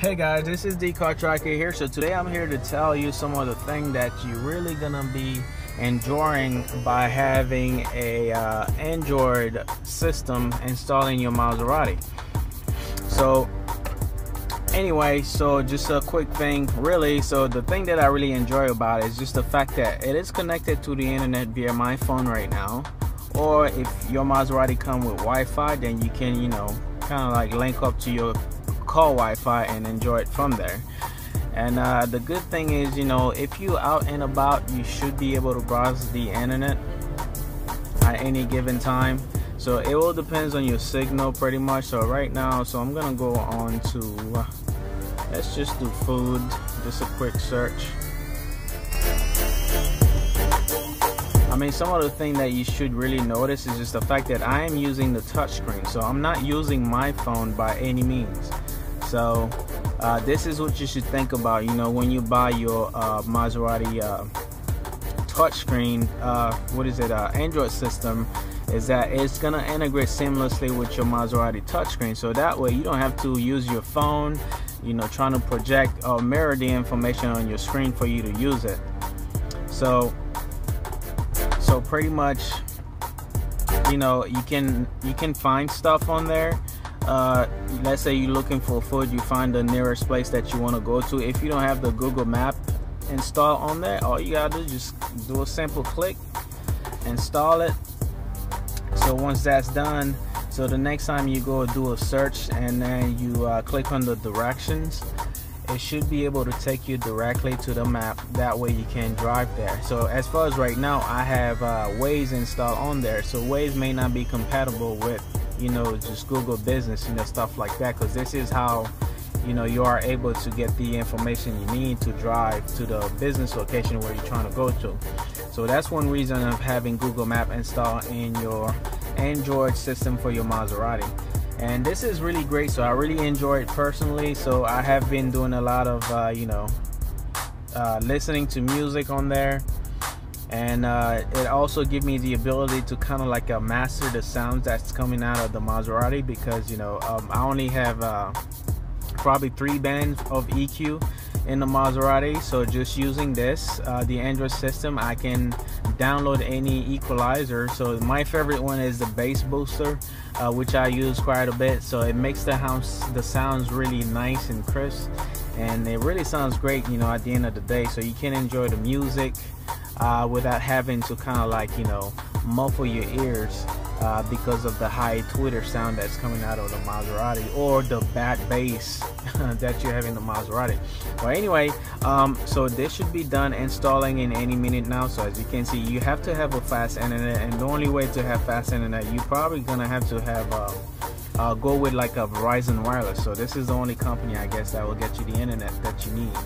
Hey guys, this is D Car Tracker here. So today I'm here to tell you some of the things that you're really gonna be enjoying by having a uh, Android system installing your Maserati. So anyway, so just a quick thing, really. So the thing that I really enjoy about it is just the fact that it is connected to the internet via my phone right now. Or if your Maserati come with Wi-Fi, then you can, you know, kind of like link up to your call Wi-Fi and enjoy it from there. And uh, the good thing is, you know, if you out and about, you should be able to browse the internet at any given time. So it all depends on your signal pretty much. So right now, so I'm gonna go on to, uh, let's just do food, just a quick search. Mean, some other thing that you should really notice is just the fact that I am using the touchscreen. So I'm not using my phone by any means. So uh, this is what you should think about, you know, when you buy your uh, Maserati uh, touchscreen, uh, what is it, uh, Android system, is that it's gonna integrate seamlessly with your Maserati touchscreen. So that way you don't have to use your phone, you know, trying to project or mirror the information on your screen for you to use it. So, so pretty much, you know, you can you can find stuff on there uh, let's say you're looking for food, you find the nearest place that you want to go to. If you don't have the Google Map installed on there, all you gotta do is just do a simple click, install it. So once that's done, so the next time you go do a search and then you uh, click on the directions, it should be able to take you directly to the map. That way you can drive there. So as far as right now, I have uh, Waze installed on there. So Waze may not be compatible with you know just google business you know stuff like that because this is how you know you are able to get the information you need to drive to the business location where you're trying to go to so that's one reason of having google map installed in your android system for your maserati and this is really great so i really enjoy it personally. So i have been doing a lot of uh, you know uh, listening to music on there. And uh, it also give me the ability to kind of like uh, master the sounds that's coming out of the Maserati because you know um, I only have uh, probably three bands of EQ in the Maserati. So just using this uh, the Android system I can download any equalizer. So my favorite one is the bass booster uh, which I use quite a bit. So it makes the house the sounds really nice and crisp and it really sounds great you know at the end of the day. So you can enjoy the music uh, without having to kind of like you know muffle your ears uh, because of the high tweeter sound that's coming out of the Maserati or the bad bass that you have in the Maserati. But anyway, um, so this should be done installing in any minute now. So as you can see, you have to have a fast internet, and the only way to have fast internet, you're probably gonna have to have uh, uh, go with like a Verizon Wireless. So this is the only company, I guess, that will get you the internet that you need.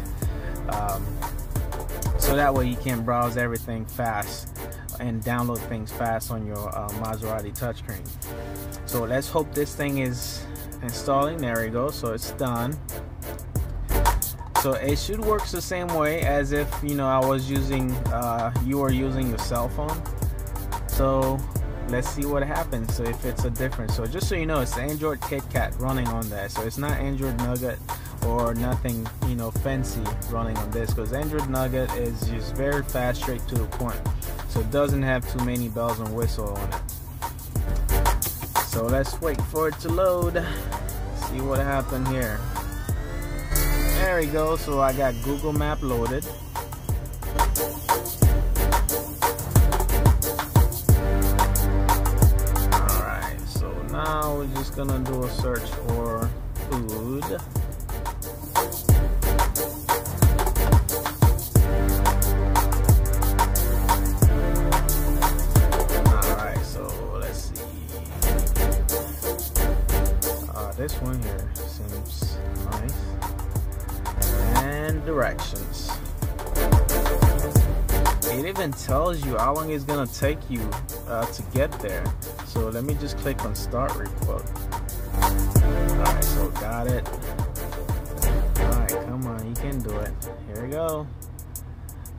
Um, so that way you can browse everything fast and download things fast on your uh, Maserati touchscreen. So let's hope this thing is installing. There we go. So it's done. So it should work the same way as if you know I was using uh, you are using your cell phone. So let's see what happens. So if it's a difference. So just so you know, it's Android KitKat running on that. So it's not Android Nougat or nothing you know fancy running on this because Android Nougat is just very fast straight to the point so it doesn't have too many bells and whistles on it. So let's wait for it to load. See what happened here. There we go. So I got Google Map loaded. Alright so now we're just gonna do a search for food this one here seems nice. And directions. It even tells you how long it's gonna take you uh, to get there. So let me just click on start report. Alright, so got it. Alright, come on, you can do it. Here we go.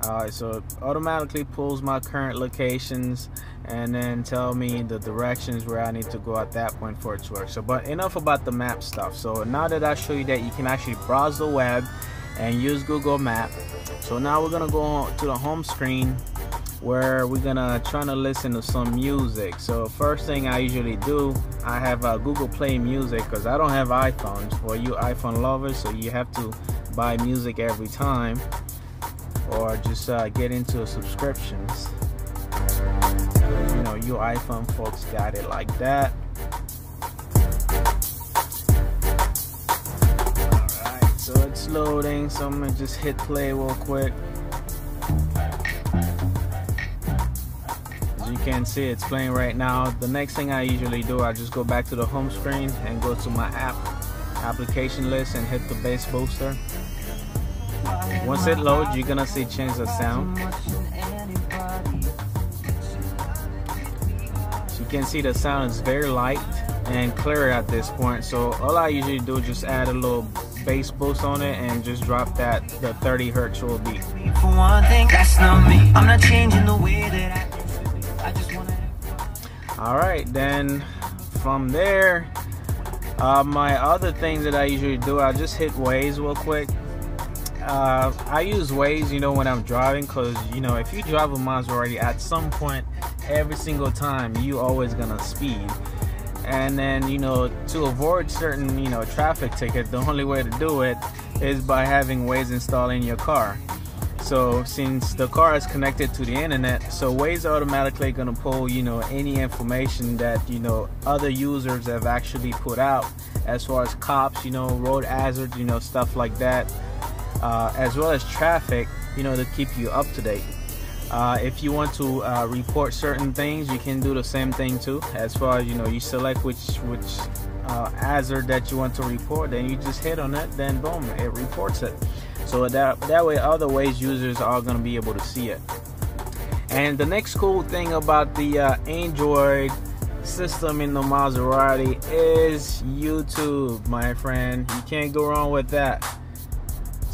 Alright, so it automatically pulls my current locations and then tell me the directions where I need to go at that point for it to work. So, but enough about the map stuff. So now that I show you that you can actually browse the web and use Google Map. So now we're gonna go to the home screen where we're gonna try to listen to some music. So first thing I usually do, I have uh, Google Play Music because I don't have iPhones. For you iPhone lovers, so you have to buy music every time or just uh, get into subscriptions you know you iPhone folks got it like that. Alright so it's loading so I'm gonna just hit play real quick. As you can see it's playing right now. The next thing I usually do I just go back to the home screen and go to my app application list and hit the bass booster once it loads you're gonna see change the sound. You can see the sound is very light and clear at this point. So all I usually do is just add a little bass boost on it and just drop that the 30 hertz will be. For one thing that's not me. I'm not changing the way that I, I just all right then from there uh, my other thing that I usually do I just hit Waze real quick uh, I use Waze, you know, when I'm driving, cause you know, if you drive a Maserati, at some point, every single time, you always gonna speed. And then, you know, to avoid certain, you know, traffic ticket, the only way to do it is by having Waze installed in your car. So since the car is connected to the internet, so Waze automatically gonna pull, you know, any information that you know other users have actually put out, as far as cops, you know, road hazards, you know, stuff like that uh, as well as traffic, you know, to keep you up to date. Uh, if you want to uh, report certain things, you can do the same thing too. As far as you know, you select which which uh, hazard that you want to report, then you just hit on it, then boom, it reports it. So that that way, other Waze users are going to be able to see it. And the next cool thing about the uh, Android system in the Maserati is YouTube, my friend. You can't go wrong with that.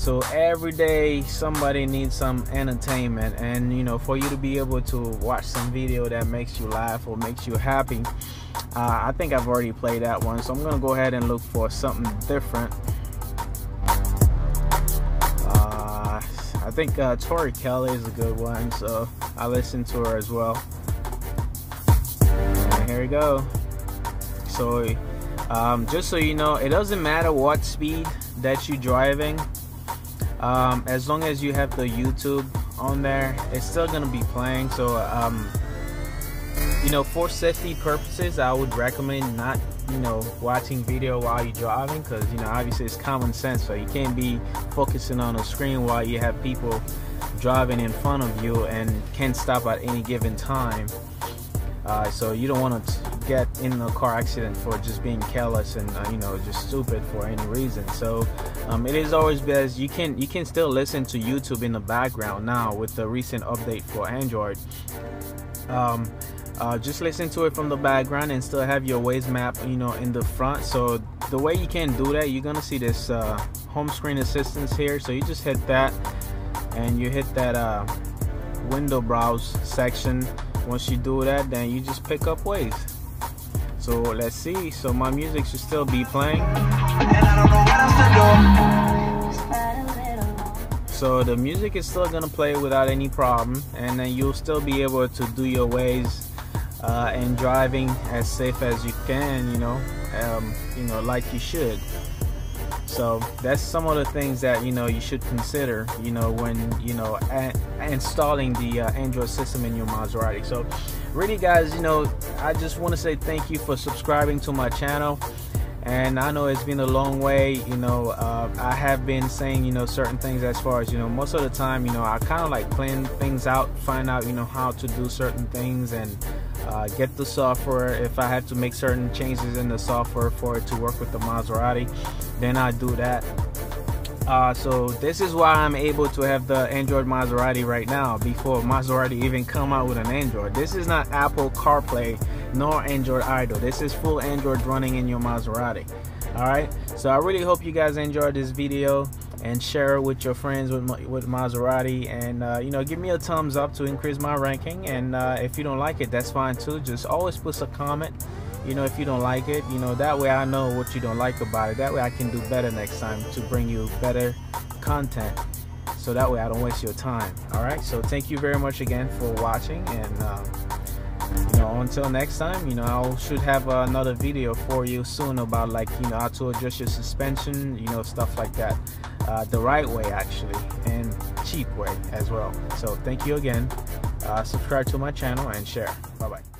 So every day somebody needs some entertainment and you know for you to be able to watch some video that makes you laugh or makes you happy. Uh, I think I've already played that one so I'm gonna go ahead and look for something different. Uh, I think uh, Tori Kelly is a good one so I listen to her as well. And here we go. So um, just so you know it doesn't matter what speed that you're driving um, as long as you have the YouTube on there it's still gonna be playing so um, you know for safety purposes I would recommend not you know watching video while you're driving because you know obviously it's common sense so you can't be focusing on a screen while you have people driving in front of you and can't stop at any given time. Uh, so you don't want to get in a car accident for just being careless and uh, you know just stupid for any reason. So um, it is always best you can you can still listen to YouTube in the background now with the recent update for Android. Um, uh, just listen to it from the background and still have your Waze map you know in the front so the way you can do that you're gonna see this uh, home screen assistance here so you just hit that and you hit that uh, window browse section once you do that then you just pick up Waze so let's see. So my music should still be playing. So the music is still gonna play without any problem and then you'll still be able to do your Waze uh, and driving as safe as you can you know? Um, you know like you should so that's some of the things that you know you should consider you know when you know installing the uh, android system in your maserati. So really guys you know i just want to say thank you for subscribing to my channel. And I know it's been a long way you know uh, I have been saying you know certain things as far as you know most of the time you know I kind of like plan things out find out you know how to do certain things and uh, get the software if I have to make certain changes in the software for it to work with the Maserati then I do that uh, so this is why I'm able to have the Android Maserati right now before Maserati even come out with an Android. This is not Apple CarPlay nor Android Auto. This is full Android running in your Maserati. all right so i really hope you guys enjoyed this video and share it with your friends with with maserati. And uh, you know give me a thumbs up to increase my ranking. And uh, if you don't like it that's fine too. Just always put a comment you know if you don't like it. You know that way i know what you don't like about it. That way i can do better next time to bring you better content. So that way i don't waste your time. All right? So thank you very much again for watching. And um, you know until next time you know i should have another video for you soon about like you know how to adjust your suspension you know stuff like that uh, the right way actually and cheap way as well. So thank you again. Uh, subscribe to my channel and share. Bye bye